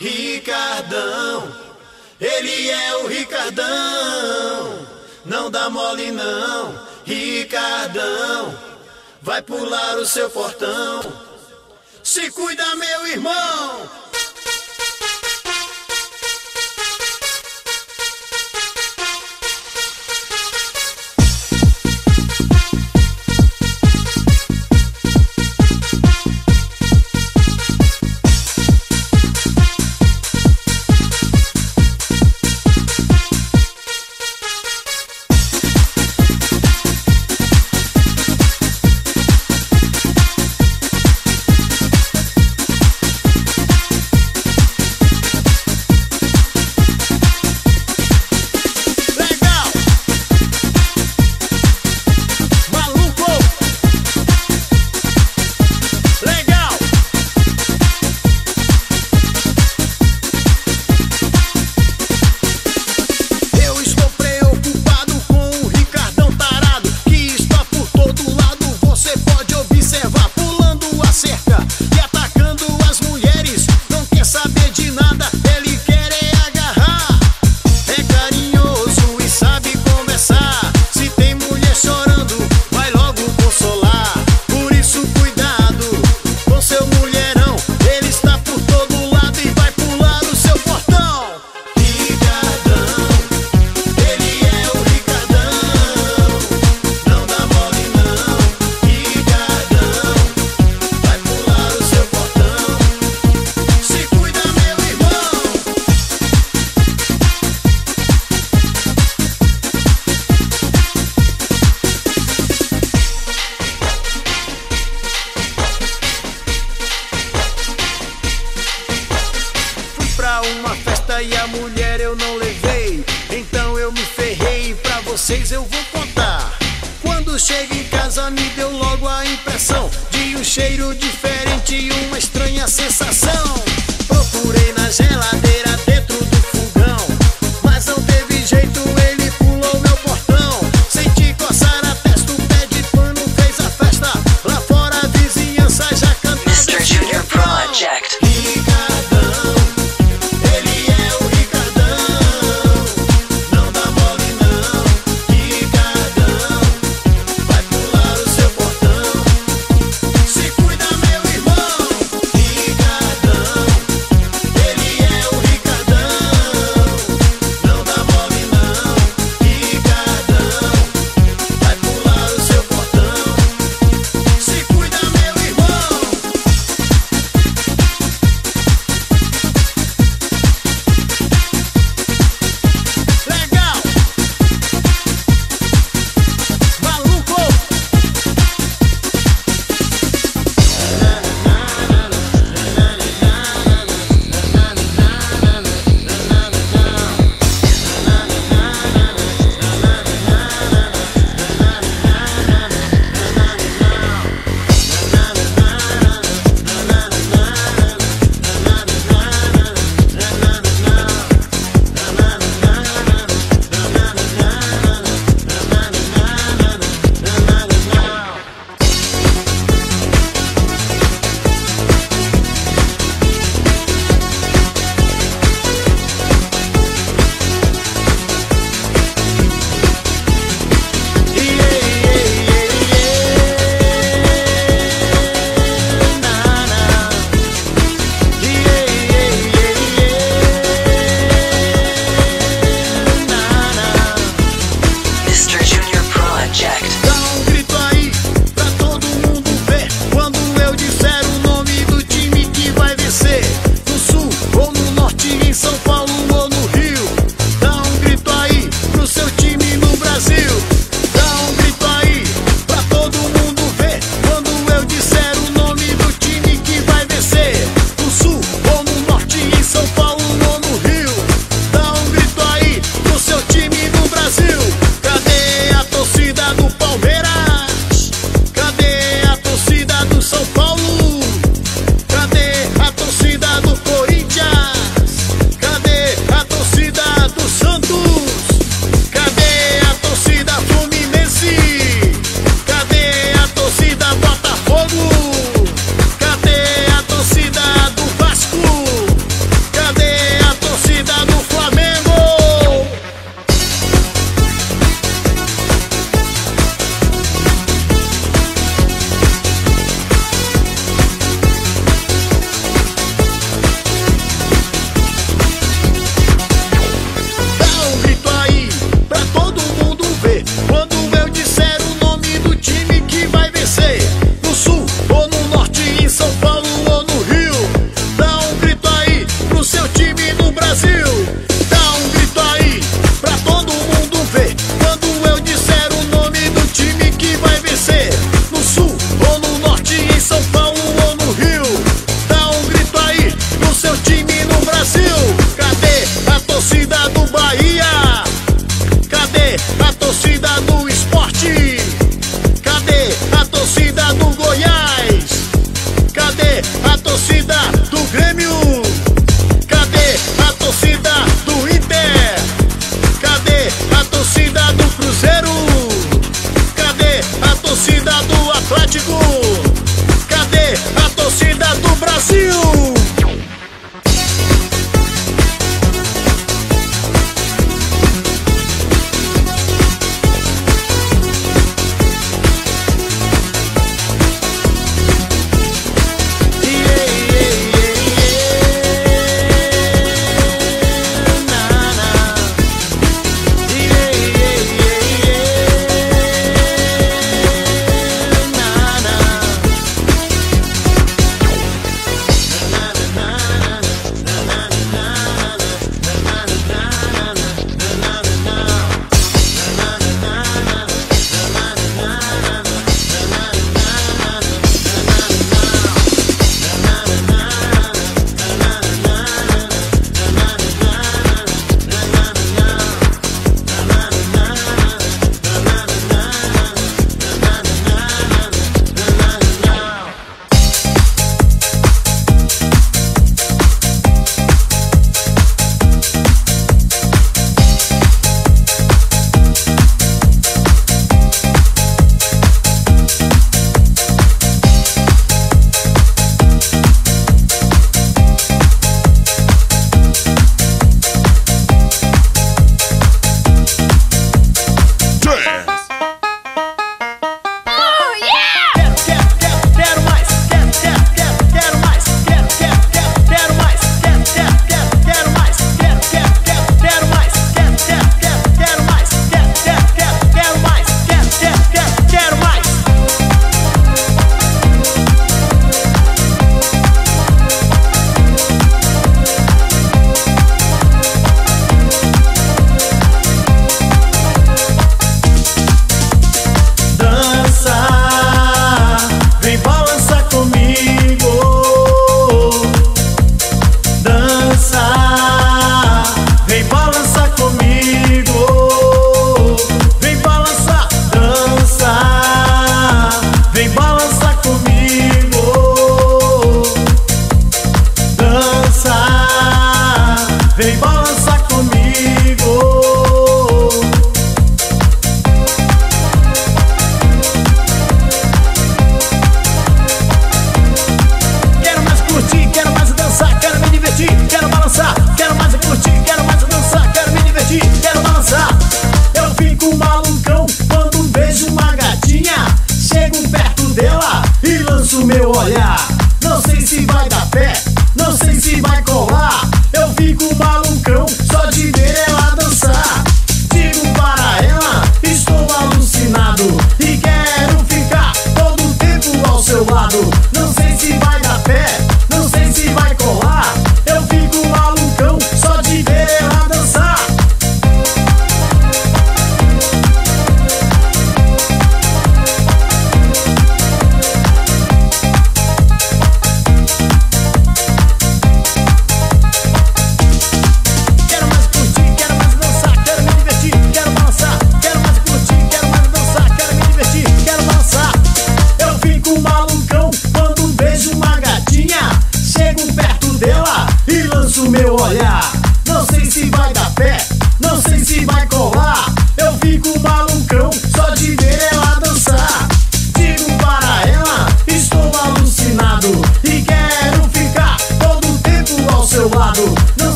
Ricardão, ele é o Ricardão, não dá mole não, Ricardão, vai pular o seu portão. Se cuida, meu irmão,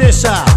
This esa?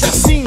just see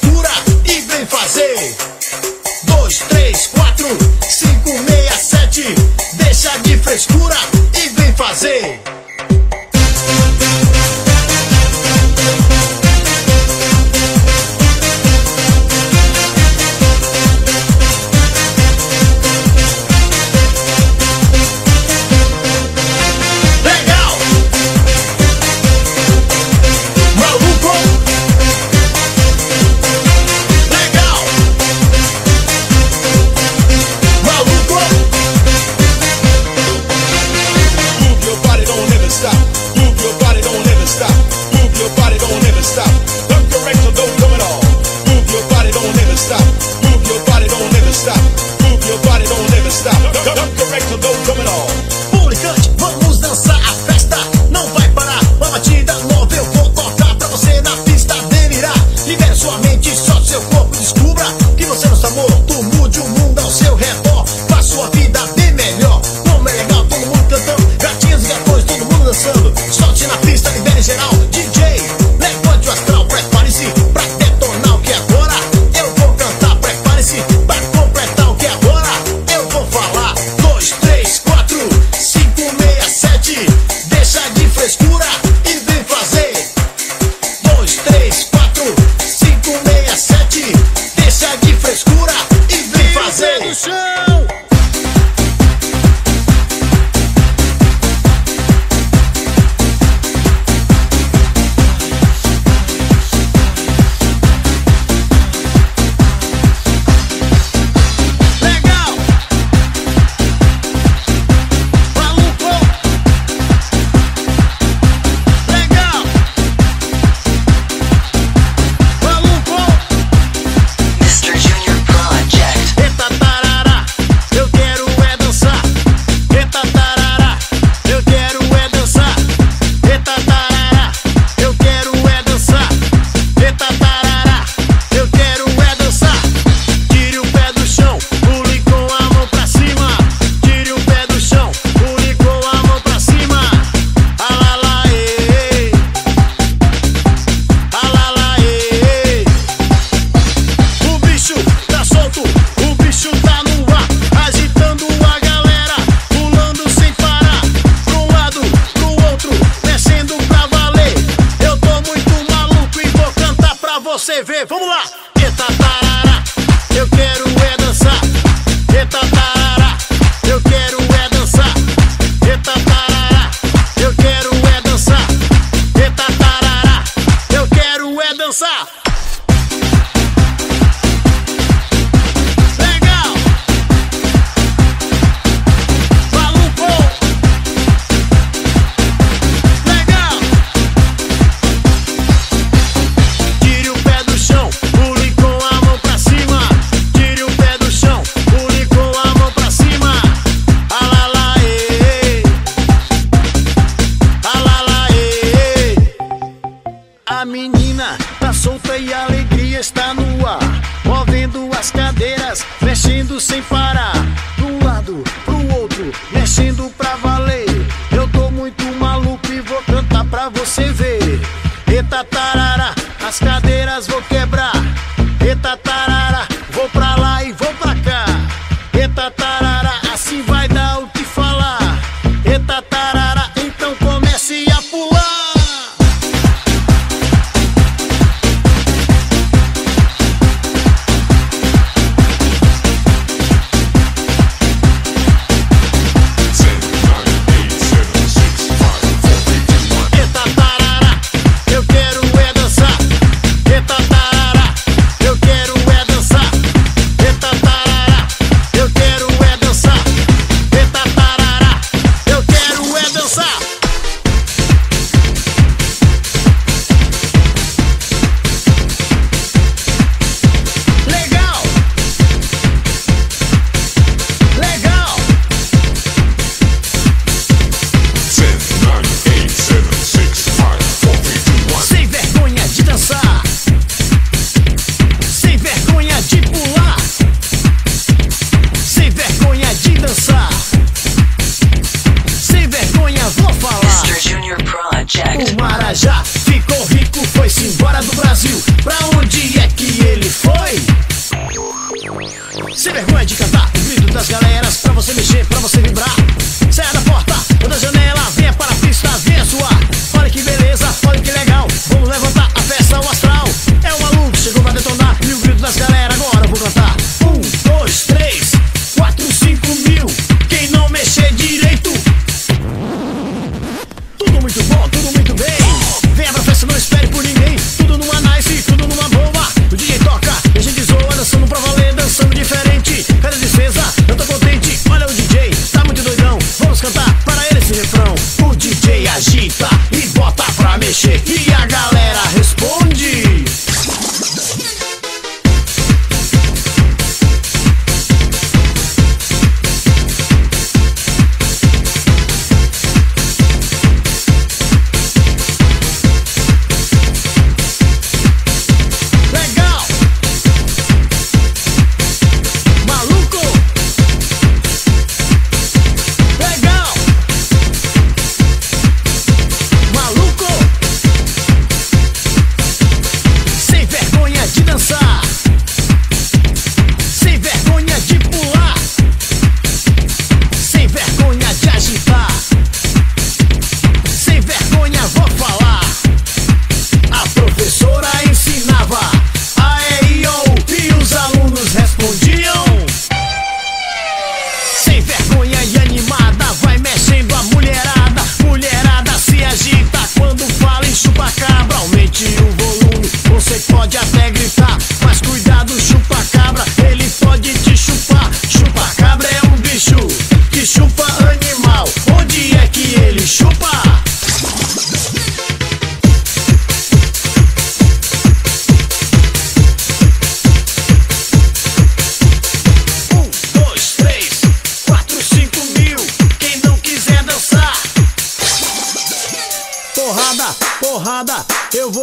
de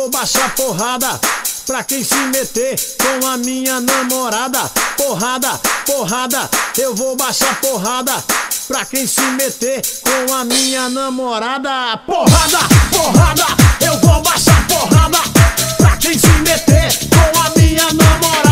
vou baixar porrada pra quem se meter com a minha namorada. Porrada, porrada, eu vou baixar porrada pra quem se meter com a minha namorada. Porrada, porrada, eu vou baixar porrada pra quem se meter com a minha namorada.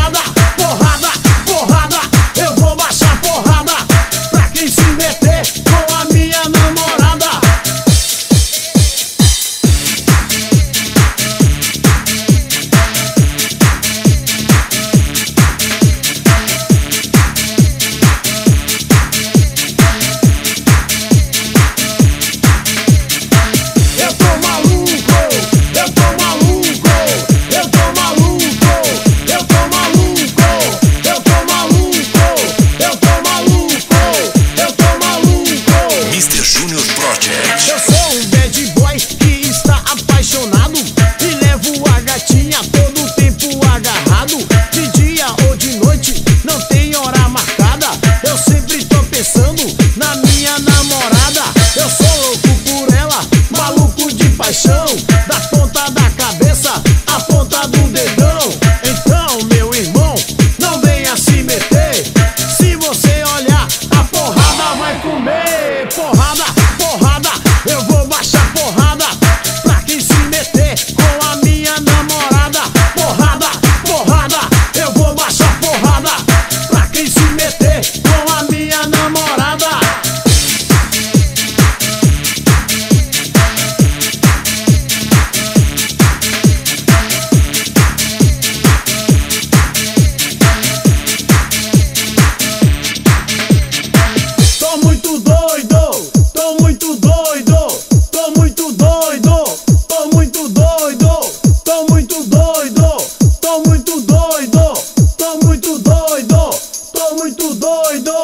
muito doido!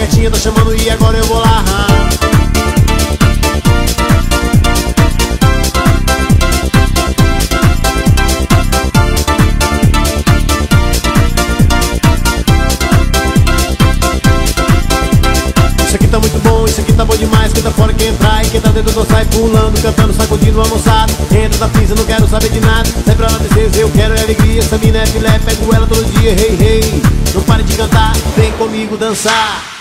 gatinha tá chamando e agora eu vou lá. Isso aqui tá muito bom, isso aqui tá bom demais. Quem tá fora quem entrar e quem tá dentro não sai Pulando, cantando, sacudindo a almoçado. Entra na pista, não quero saber de nada. Sai pra lá, princesa, eu quero é alegria. Essa mina é filé, pego ela todo dia Hey, hey, não pare de cantar Vem comigo dançar.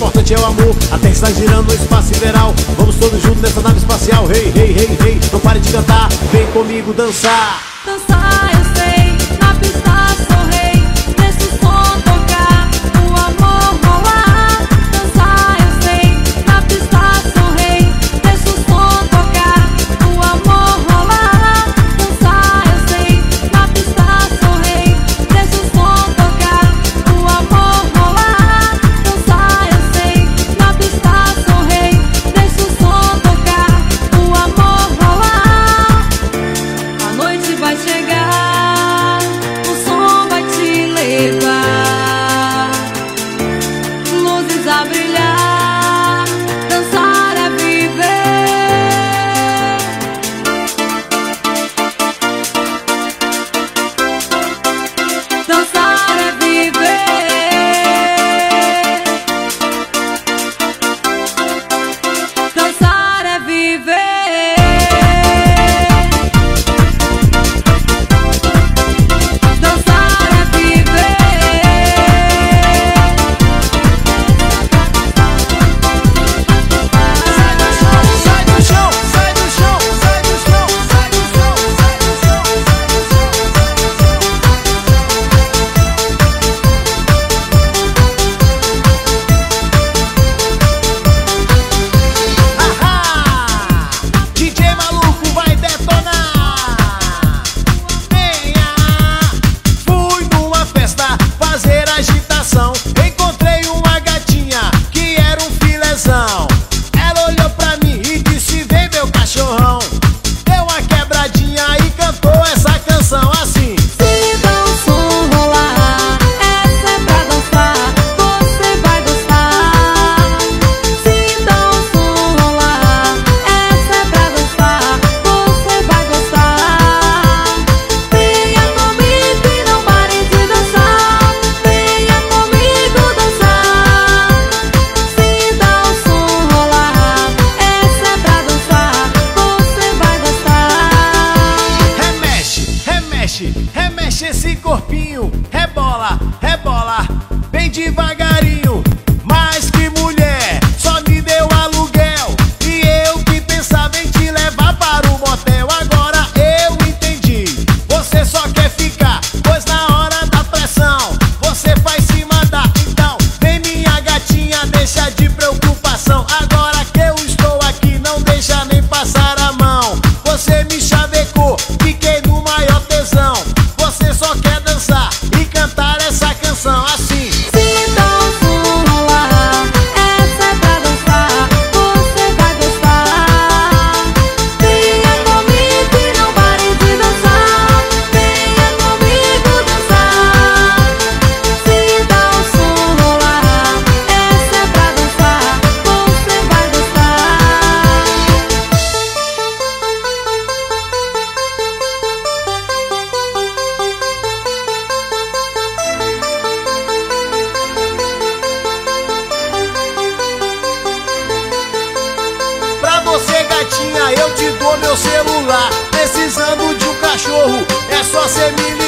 importante é o amor. A Terra está girando no espaço sideral. Vamos todos juntos nessa nave espacial. Hey, hey, hey, hey, não pare de cantar. Vem comigo dançar. Dançar, eu Emily.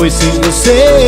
Pois sem você